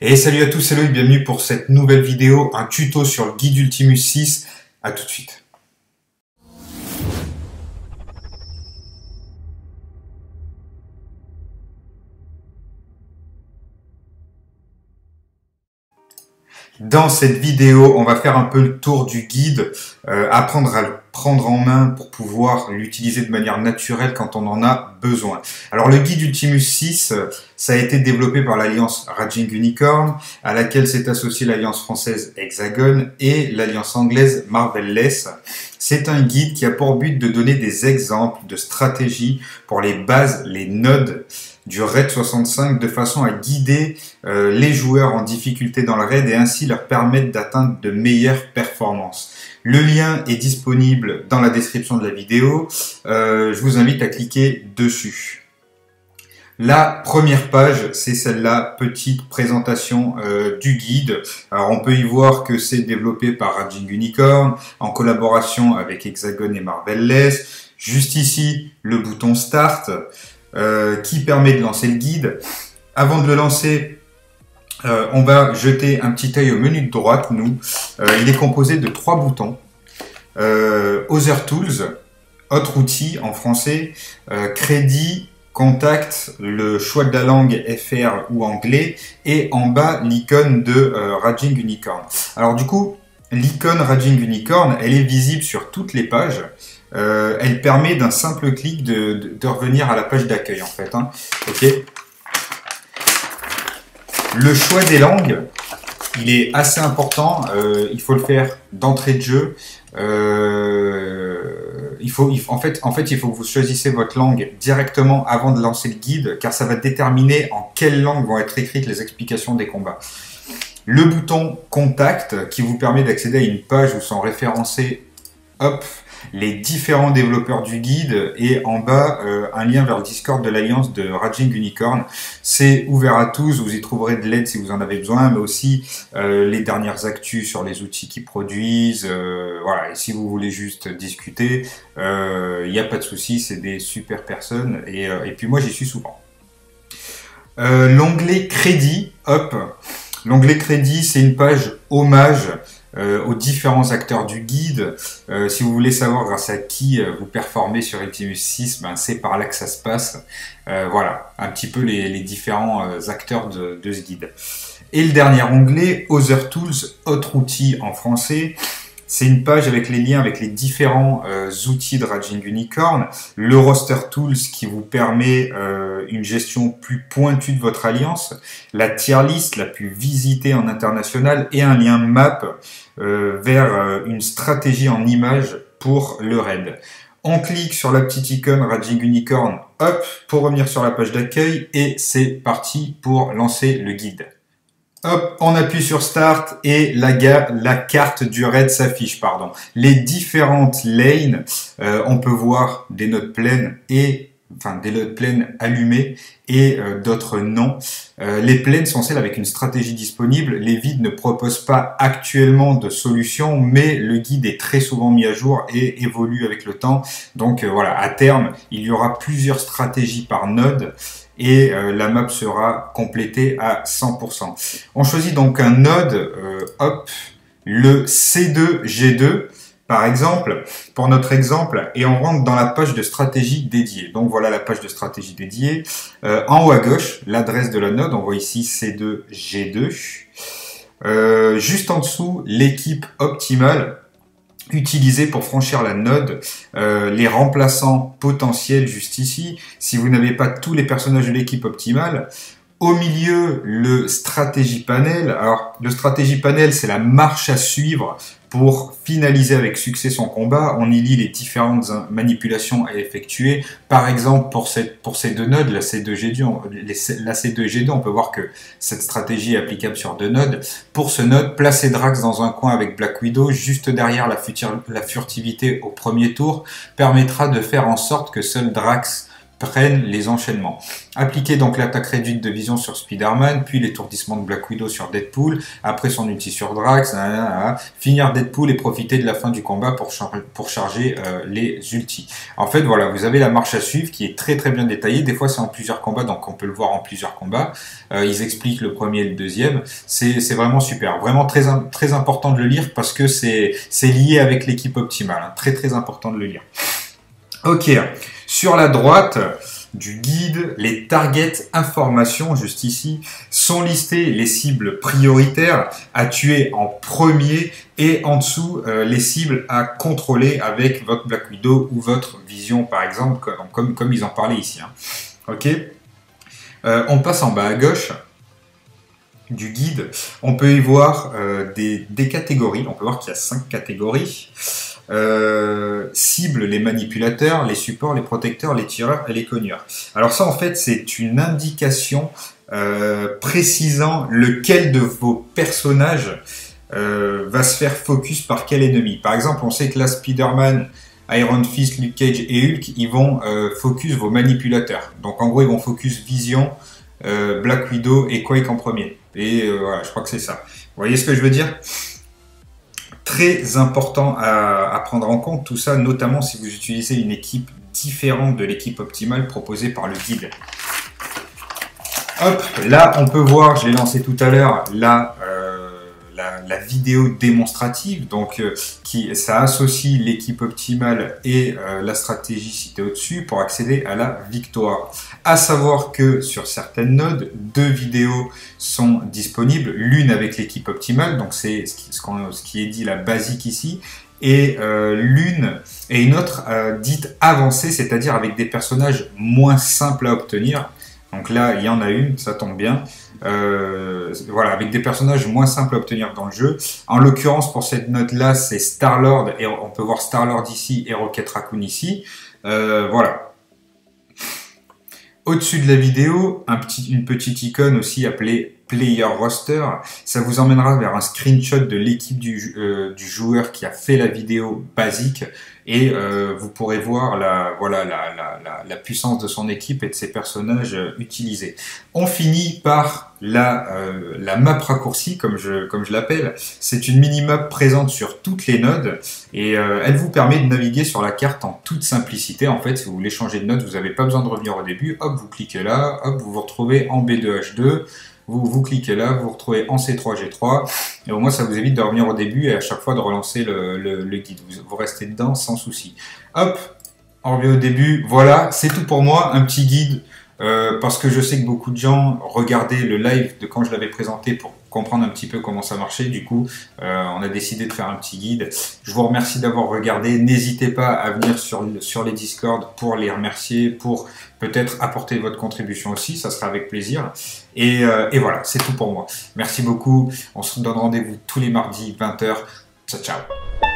Et salut à tous, c'est Loïc, bienvenue pour cette nouvelle vidéo, un tuto sur le guide Ultimus 6. À tout de suite. Dans cette vidéo, on va faire un peu le tour du guide, euh, apprendre à le prendre en main pour pouvoir l'utiliser de manière naturelle quand on en a besoin. Alors le guide Ultimus 6, ça a été développé par l'alliance Raging Unicorn, à laquelle s'est associée l'alliance française Hexagon et l'alliance anglaise Marvelless. C'est un guide qui a pour but de donner des exemples de stratégies pour les bases, les nodes du RAID 65 de façon à guider euh, les joueurs en difficulté dans le RAID et ainsi leur permettre d'atteindre de meilleures performances. Le lien est disponible dans la description de la vidéo. Euh, je vous invite à cliquer dessus. La première page, c'est celle-là, petite présentation euh, du guide. Alors on peut y voir que c'est développé par Raging Unicorn en collaboration avec Hexagon et Marvelless. Juste ici, le bouton Start. Euh, qui permet de lancer le guide. Avant de le lancer, euh, on va jeter un petit œil au menu de droite, nous. Euh, il est composé de trois boutons. Other Tools, autre outil en français, crédit, contact, le choix de la langue FR ou anglais, et en bas l'icône de Raging Unicorn. Alors du coup, l'icône Raging Unicorn, elle est visible sur toutes les pages. Euh, elle permet d'un simple clic de, revenir à la page d'accueil en fait. Hein. Le choix des langues, il est assez important. Euh, il faut le faire d'entrée de jeu. Euh, il faut, en, fait, en fait, il faut que vous choisissez votre langue directement avant de lancer le guide, car ça va déterminer en quelle langue vont être écrites les explications des combats. Le bouton Contact, qui vous permet d'accéder à une page où sont référencés hop, les différents développeurs du guide et en bas euh, un lien vers le Discord de l'alliance de Raging Unicorn. C'est ouvert à tous, vous y trouverez de l'aide si vous en avez besoin, mais aussi euh, les dernières actus sur les outils qui produisent. Euh, voilà, et si vous voulez juste discuter, il n'y a pas de souci, c'est des super personnes et, et puis moi j'y suis souvent. L'onglet crédit, hop, l'onglet crédit c'est une page hommage euh, aux différents acteurs du guide. Euh, si vous voulez savoir grâce à qui euh, vous performez sur Ultimus 6, ben c'est par là que ça se passe. voilà, un petit peu les, différents acteurs de, de, ce guide. Et le dernier onglet, Other Tools, autre outil en français. C'est une page avec les liens avec les différents euh, outils de Raging Unicorn, le Roster Tools qui vous permet euh, une gestion plus pointue de votre alliance, la tier list la plus visitée en international et un lien map euh, vers une stratégie en image pour le raid. On clique sur la petite icône Raging Unicorn, hop, pour revenir sur la page d'accueil et c'est parti pour lancer le guide. Hop, on appuie sur Start et la, la carte du raid s'affiche. pardon. Les différentes lanes, euh, on peut voir des notes pleines et enfin des notes pleines allumées et euh, d'autres non. Euh, les pleines sont celles avec une stratégie disponible. Les vides ne proposent pas actuellement de solution, mais le guide est très souvent mis à jour et évolue avec le temps. Donc voilà, à terme, il y aura plusieurs stratégies par node et euh, la map sera complétée à 100%. On choisit donc un node, euh, hop, le C2G2 par exemple, pour notre exemple, et on rentre dans la page de stratégie dédiée. Donc voilà la page de stratégie dédiée. Euh, en haut à gauche, l'adresse de la node, on voit ici C2G2. juste en dessous, l'équipe optimale utilisé pour franchir la node, euh, les remplaçants potentiels juste ici. Si vous n'avez pas tous les personnages de l'équipe optimale, au milieu, le stratégie panel. Alors, le stratégie panel, c'est la marche à suivre pour finaliser avec succès son combat. On y lit les différentes manipulations à effectuer. Par exemple, pour, ces deux nodes, la C2G2, on, la C2G2, on peut voir que cette stratégie est applicable sur deux nodes. Pour ce node, placer Drax dans un coin avec Black Widow, juste derrière la furtivité au premier tour, permettra de faire en sorte que seul Drax prennent les enchaînements. Appliquer donc l'attaque réduite de vision sur Spider-Man, puis l'étourdissement de Black Widow sur Deadpool, après son ulti sur Drax, finir Deadpool et profiter de la fin du combat pour, pour charger euh, les ultis. En fait, voilà, vous avez la marche à suivre qui est très très bien détaillée. Des fois, c'est en plusieurs combats, donc on peut le voir en plusieurs combats. Euh, ils expliquent le premier et le deuxième. C'est vraiment super. Vraiment très, très important de le lire parce que c'est lié avec l'équipe optimale. Hein. Très très important de le lire. Ok, sur la droite du guide, les targets informations, juste ici, sont listés les cibles prioritaires à tuer en premier et en dessous euh, les cibles à contrôler avec votre Black Widow ou votre Vision par exemple, comme, comme, ils en parlaient ici. Hein. Ok euh, On passe en bas à gauche du guide, on peut y voir euh, des, des, catégories. On peut voir qu'il y a cinq catégories. Euh, cible les manipulateurs, les supports, les protecteurs, les tireurs et les cogneurs. Alors ça en fait c'est une indication euh, précisant lequel de vos personnages euh, va se faire focus par quel ennemi. Par exemple on sait que là Spider-Man, Iron Fist, Luke Cage et Hulk ils vont focus vos manipulateurs. Donc en gros ils vont focus Vision, Black Widow et Quake en premier. Et voilà je crois que c'est ça. Vous voyez ce que je veux dire? Très important à, prendre en compte, tout ça, notamment si vous utilisez une équipe différente de l'équipe optimale proposée par le guide. Hop, là on peut voir, je l'ai lancé tout à l'heure, là la, vidéo démonstrative, donc euh, qui ça associe l'équipe optimale et euh, la stratégie citée au-dessus pour accéder à la victoire. À savoir que sur certaines nodes, deux vidéos sont disponibles, l'une avec l'équipe optimale, donc c'est ce, qui est dit la basique ici, et euh, l'une et une autre dite avancée, c'est-à-dire avec des personnages moins simples à obtenir. Donc là, il y en a une, ça tombe bien. Euh, voilà, avec des personnages moins simples à obtenir dans le jeu. En l'occurrence, pour cette note-là, c'est Star-Lord, et on peut voir Star-Lord ici et Rocket Raccoon ici. Euh, voilà. Au-dessus de la vidéo, une petite icône aussi appelée Player Roster. Ça vous emmènera vers un screenshot de l'équipe du, euh, joueur qui a fait la vidéo basique et euh, vous pourrez voir la, voilà, la, la, la, puissance de son équipe et de ses personnages euh, utilisés. On finit par la, la map raccourcie, comme je, comme je l'appelle. C'est une mini-map présente sur toutes les nodes et elle vous permet de naviguer sur la carte en toute simplicité. En fait, si vous voulez changer de node, vous n'avez pas besoin de revenir au début. Hop, vous cliquez là, hop, vous vous retrouvez en B2H2 vous, vous cliquez là, vous vous retrouvez en C3G3, et au moins ça vous évite de revenir au début et à chaque fois de relancer le, guide. Vous, restez dedans sans souci. Hop, on revient au début. Voilà, c'est tout pour moi, un petit guide, euh, parce que je sais que beaucoup de gens regardaient le live de quand je l'avais présenté pour comprendre un petit peu comment ça marchait. Du coup, euh, on a décidé de faire un petit guide. Je vous remercie d'avoir regardé. N'hésitez pas à venir sur, sur les Discord pour les remercier, pour peut-être apporter votre contribution aussi. Ça sera avec plaisir. Et, euh, et voilà, c'est tout pour moi. Merci beaucoup. On se donne rendez-vous tous les mardis, 20h. Ciao, ciao.